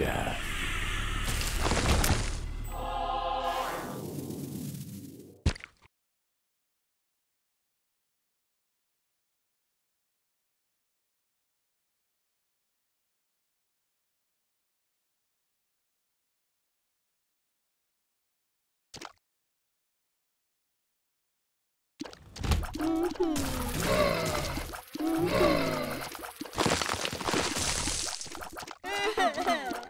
death. I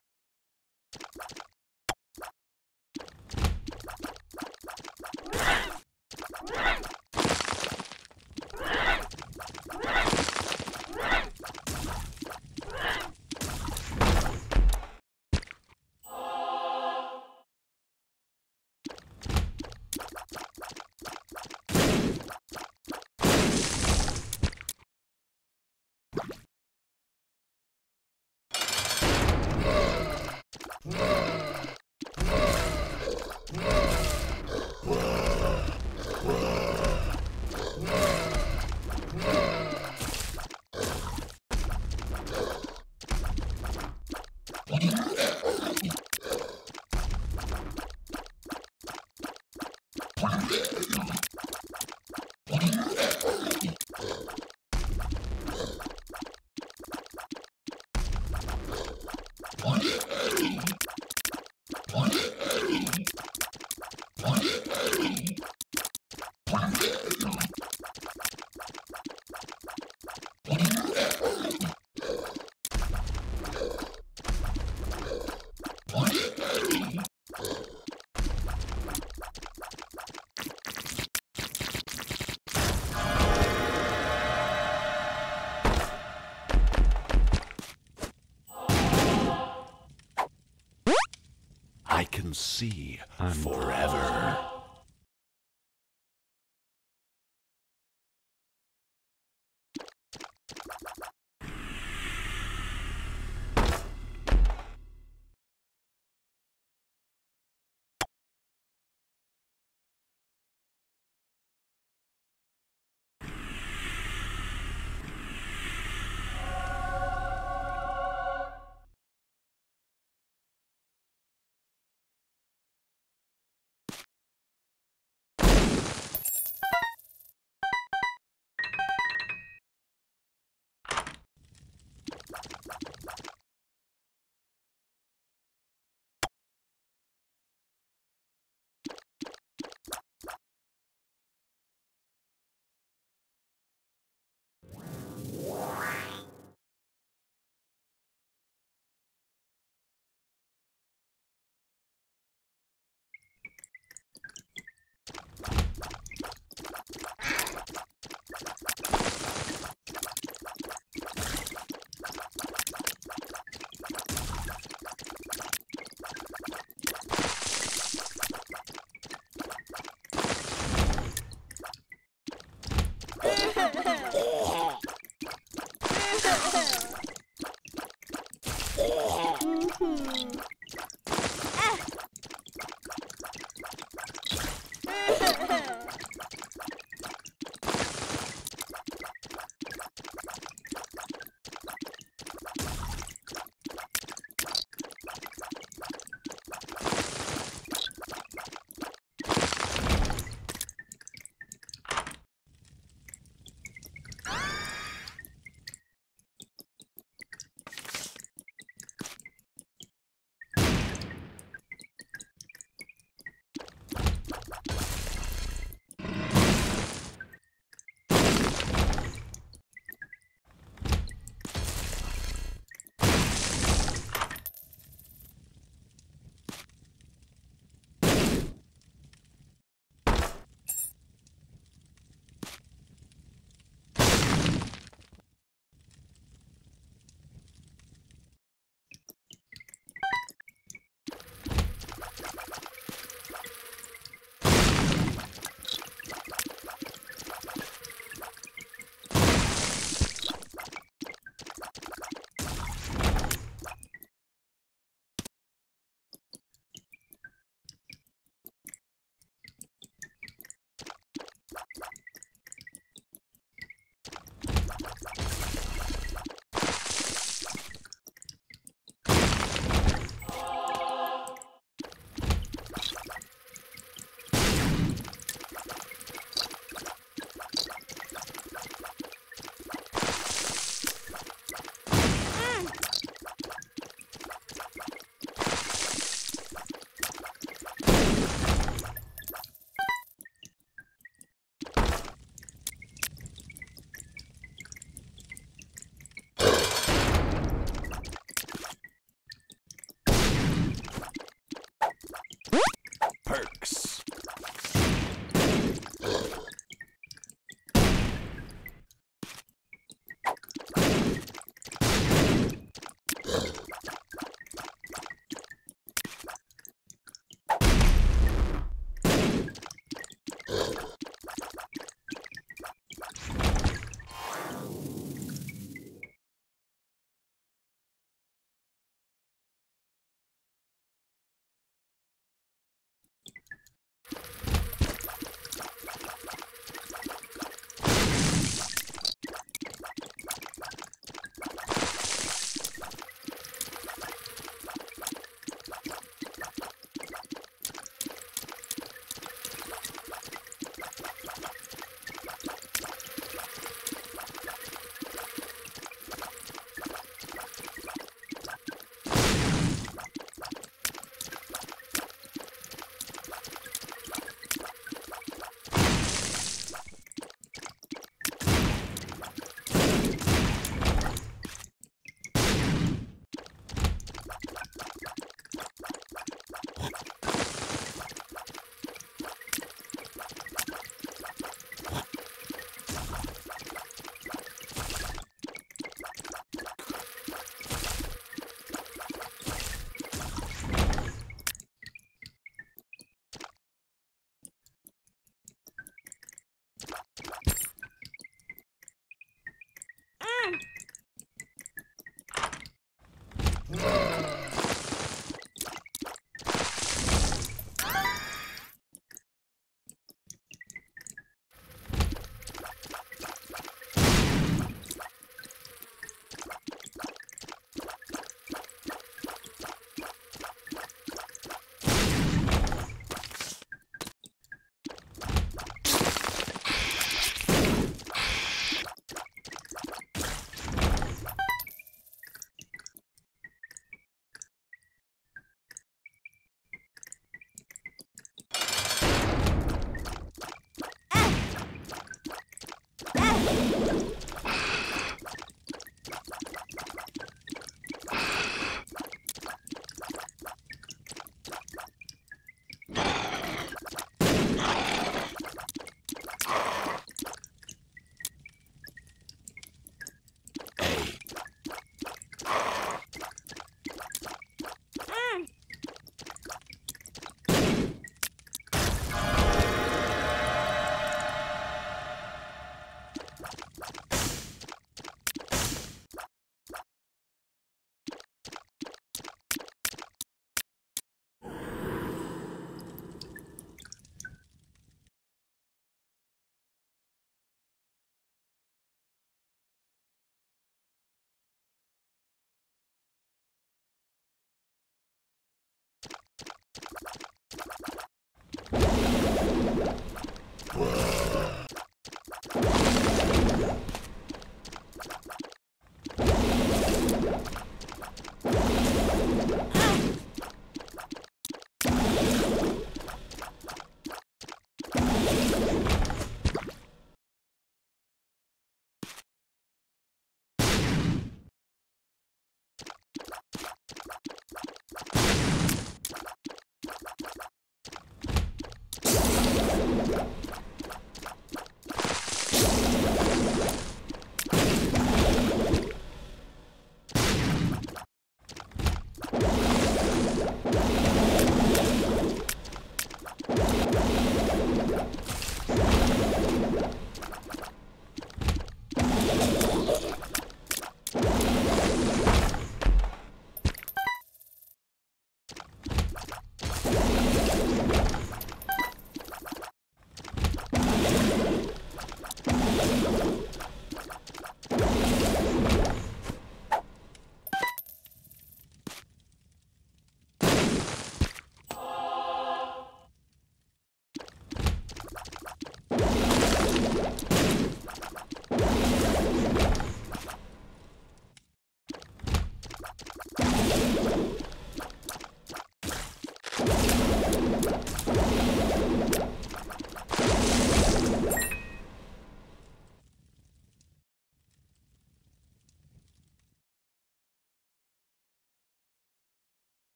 can see forever.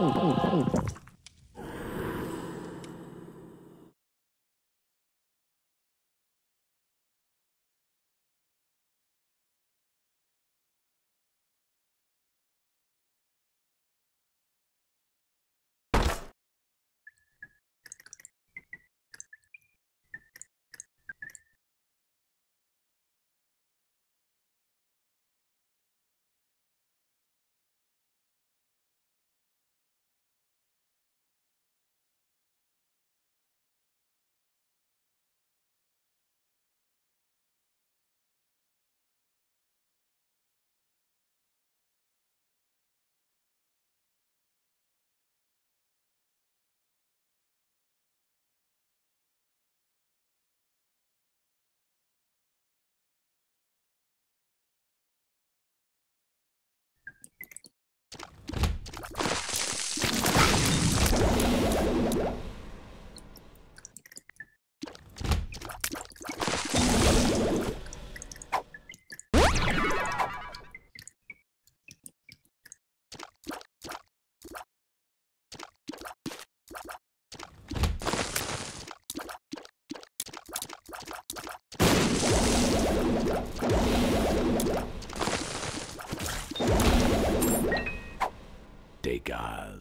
嗯嗯，可。Child.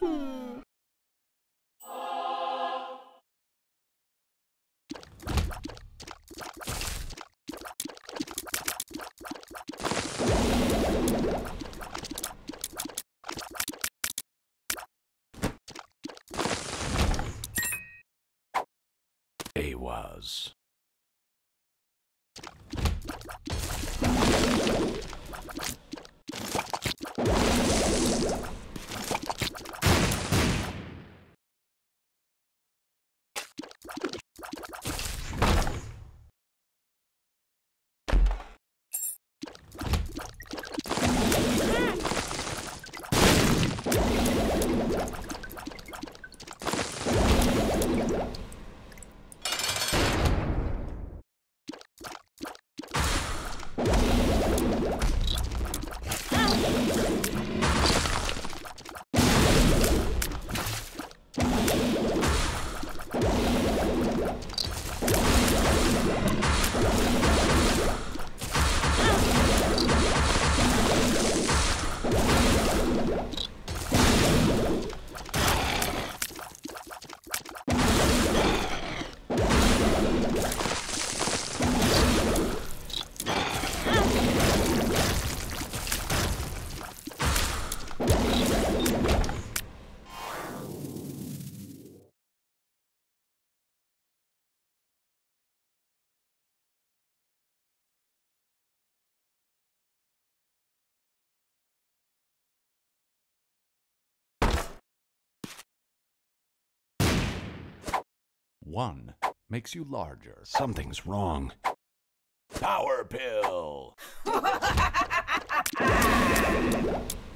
Hmm. Was. One makes you larger. Something's wrong. Power pill!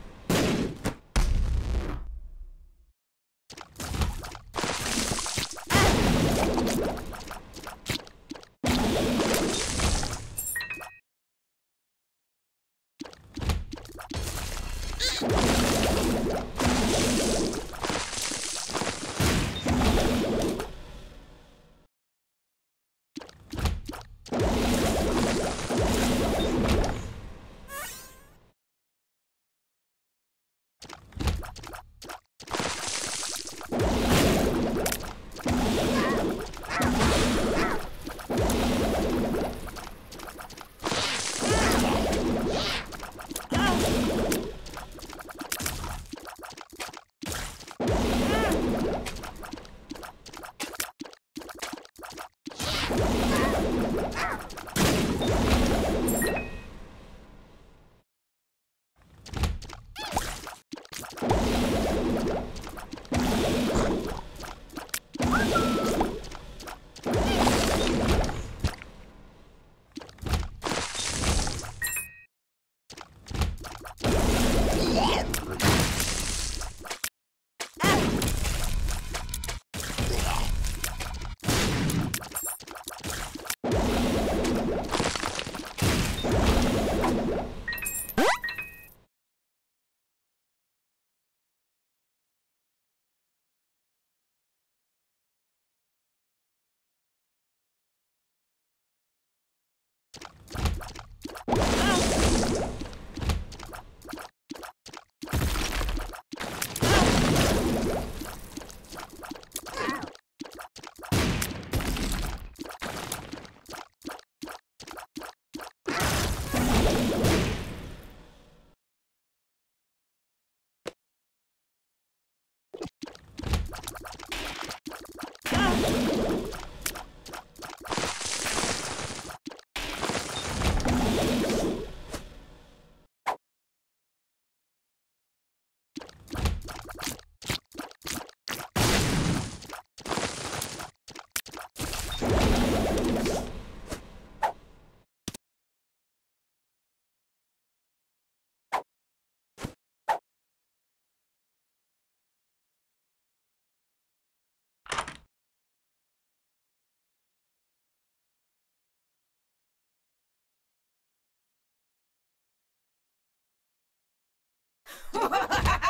Ha ha ha!